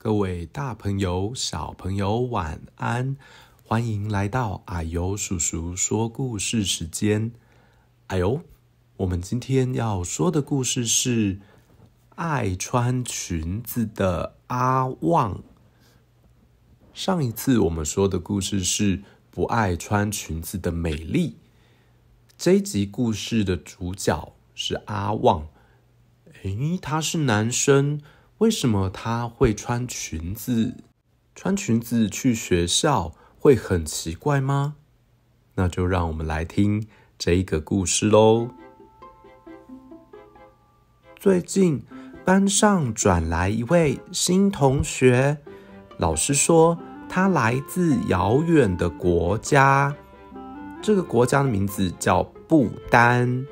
各位大朋友、小朋友，晚安！欢迎来到阿尤叔叔说故事时间。哎呦，我们今天要说的故事是爱穿裙子的阿旺。上一次我们说的故事是不爱穿裙子的美丽。这一集故事的主角是阿旺。诶，他是男生。为什么他会穿裙子？穿裙子去学校会很奇怪吗？那就让我们来听这一个故事喽。最近班上转来一位新同学，老师说他来自遥远的国家，这个国家的名字叫不丹。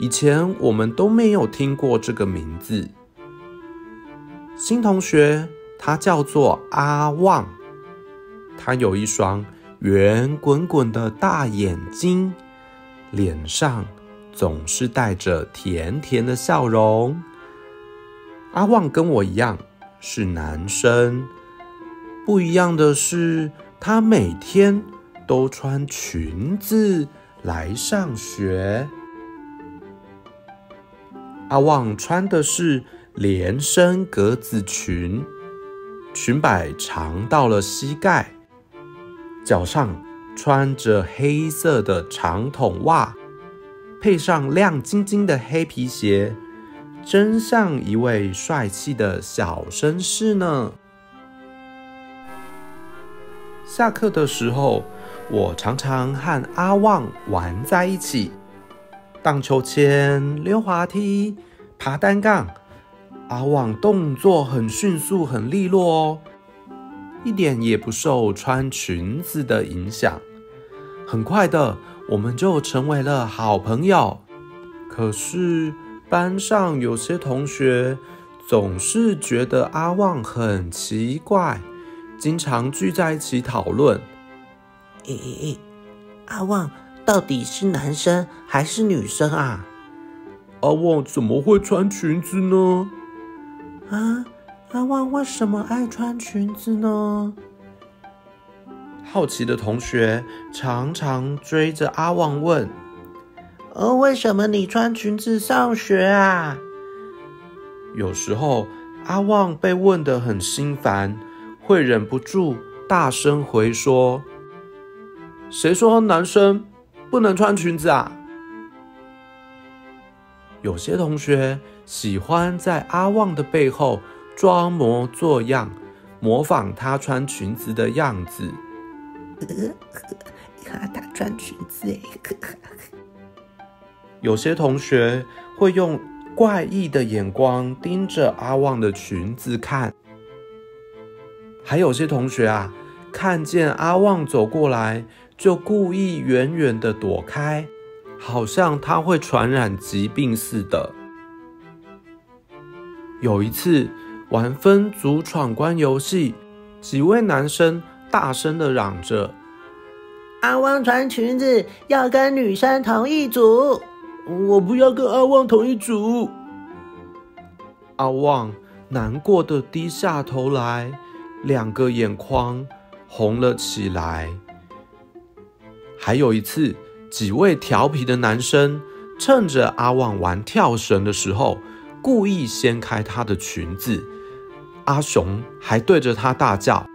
以前我们都没有听过这个名字。新同学，他叫做阿旺，他有一双圆滚滚的大眼睛，脸上总是带着甜甜的笑容。阿旺跟我一样是男生，不一样的是，他每天都穿裙子来上学。阿旺穿的是。连身格子裙，裙摆长到了膝盖，脚上穿着黑色的长筒袜，配上亮晶晶的黑皮鞋，真像一位帅气的小绅士呢。下课的时候，我常常和阿旺玩在一起，荡秋千、溜滑梯、爬单杠。阿旺动作很迅速，很利落哦，一点也不受穿裙子的影响。很快的，我们就成为了好朋友。可是班上有些同学总是觉得阿旺很奇怪，经常聚在一起讨论：诶诶诶，阿旺到底是男生还是女生啊？阿旺怎么会穿裙子呢？啊，阿旺为什么爱穿裙子呢？好奇的同学常常追着阿旺问：“呃，为什么你穿裙子上学啊？”有时候阿旺被问得很心烦，会忍不住大声回说：“谁说男生不能穿裙子啊？”有些同学。喜欢在阿旺的背后装模作样，模仿他穿裙子的样子。看他穿裙子，有些同学会用怪异的眼光盯着阿旺的裙子看。还有些同学啊，看见阿旺走过来，就故意远远的躲开，好像他会传染疾病似的。有一次玩分组闯关游戏，几位男生大声的嚷着：“阿旺穿裙子要跟女生同一组，我不要跟阿旺同一组。”阿旺难过的低下头来，两个眼眶红了起来。还有一次，几位调皮的男生趁着阿旺玩跳绳的时候。故意掀开她的裙子，阿雄还对着她大叫：“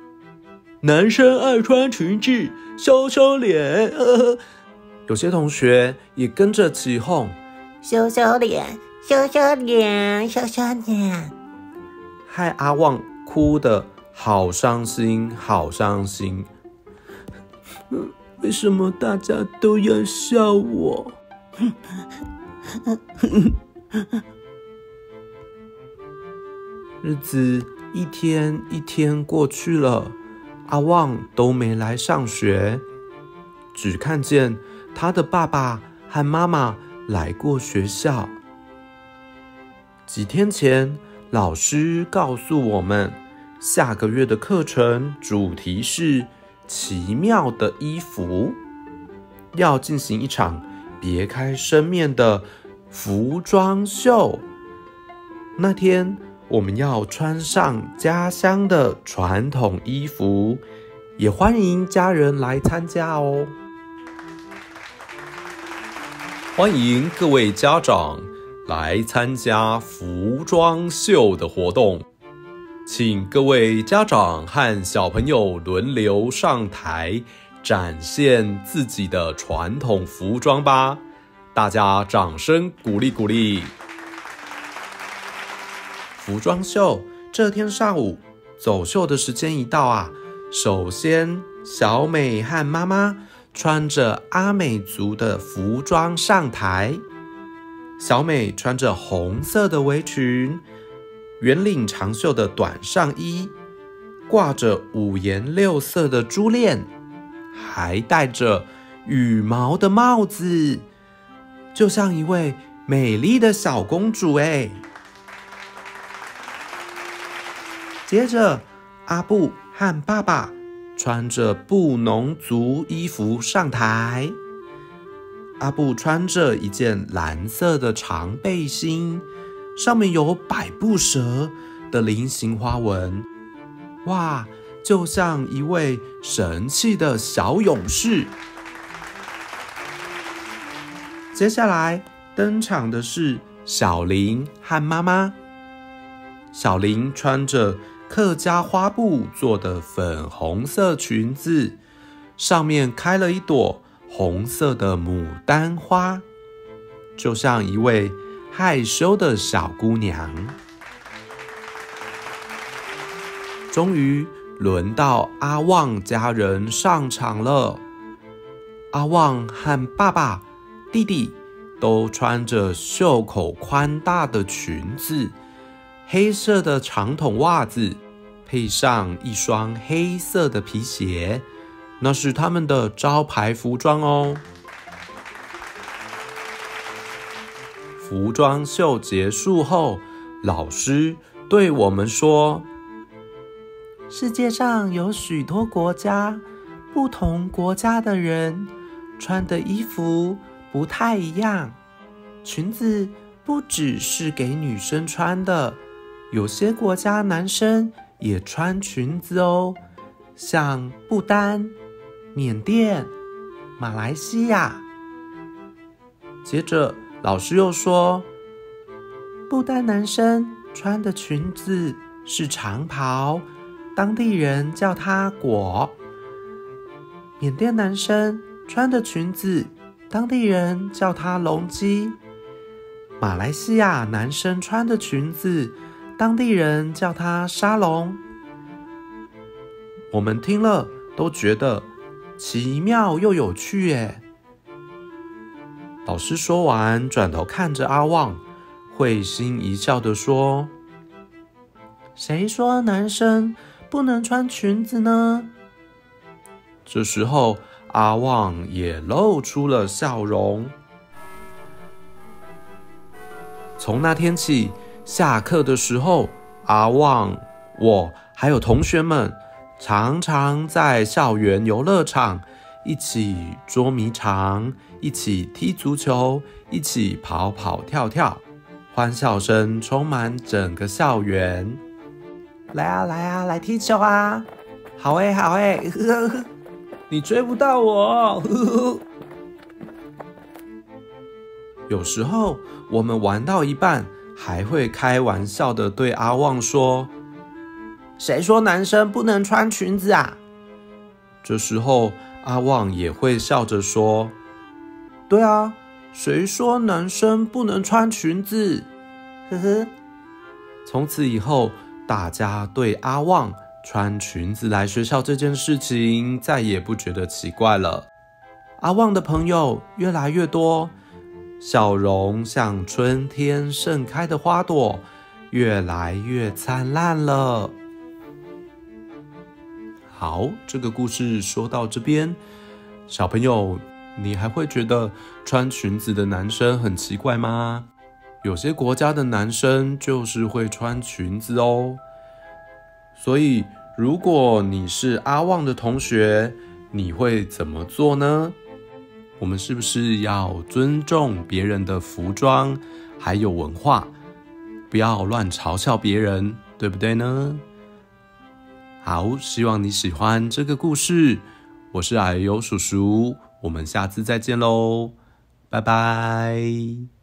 男生爱穿裙子，羞羞脸！”有些同学也跟着起哄：“羞羞脸，羞羞脸，羞羞脸！”害阿旺哭得好伤心，好伤心。为什么大家都要笑我？日子一天一天过去了，阿旺都没来上学，只看见他的爸爸和妈妈来过学校。几天前，老师告诉我们，下个月的课程主题是奇妙的衣服，要进行一场别开生面的服装秀。那天。我们要穿上家乡的传统衣服，也欢迎家人来参加哦。欢迎各位家长来参加服装秀的活动，请各位家长和小朋友轮流上台，展现自己的传统服装吧。大家掌声鼓励鼓励。服装秀这天上午走秀的时间一到啊，首先小美和妈妈穿着阿美族的服装上台。小美穿着红色的围裙，圆领长袖的短上衣，挂着五颜六色的珠链，还戴着羽毛的帽子，就像一位美丽的小公主哎。接着，阿布和爸爸穿着布农族衣服上台。阿布穿着一件蓝色的长背心，上面有百步蛇的菱形花纹，哇，就像一位神气的小勇士。接下来登场的是小林和妈妈。小林穿着。客家花布做的粉红色裙子，上面开了一朵红色的牡丹花，就像一位害羞的小姑娘。终于轮到阿旺家人上场了。阿旺和爸爸、弟弟都穿着袖口宽大的裙子。黑色的长筒袜子，配上一双黑色的皮鞋，那是他们的招牌服装哦。服装秀结束后，老师对我们说：“世界上有许多国家，不同国家的人穿的衣服不太一样。裙子不只是给女生穿的。”有些国家男生也穿裙子哦，像不丹、缅甸、马来西亚。接着老师又说，不丹男生穿的裙子是长袍，当地人叫它果；缅甸男生穿的裙子，当地人叫它龙基；马来西亚男生穿的裙子。当地人叫它沙龙。我们听了都觉得奇妙又有趣耶。老师说完，转头看着阿旺，会心一笑的说：“谁说男生不能穿裙子呢？”这时候，阿旺也露出了笑容。从那天起。下课的时候，阿旺、我还有同学们常常在校园游乐场一起捉迷藏，一起踢足球，一起跑跑跳跳，欢笑声充满整个校园。来啊，来啊，来踢球啊！好哎，好哎，你追不到我。有时候我们玩到一半。还会开玩笑的对阿旺说：“谁说男生不能穿裙子啊？”这时候阿旺也会笑着说：“对啊，谁说男生不能穿裙子？”呵呵。从此以后，大家对阿旺穿裙子来学校这件事情再也不觉得奇怪了。阿旺的朋友越来越多。笑容像春天盛开的花朵，越来越灿烂了。好，这个故事说到这边，小朋友，你还会觉得穿裙子的男生很奇怪吗？有些国家的男生就是会穿裙子哦。所以，如果你是阿旺的同学，你会怎么做呢？我们是不是要尊重别人的服装，还有文化？不要乱嘲笑别人，对不对呢？好，希望你喜欢这个故事。我是矮油叔叔，我们下次再见喽，拜拜。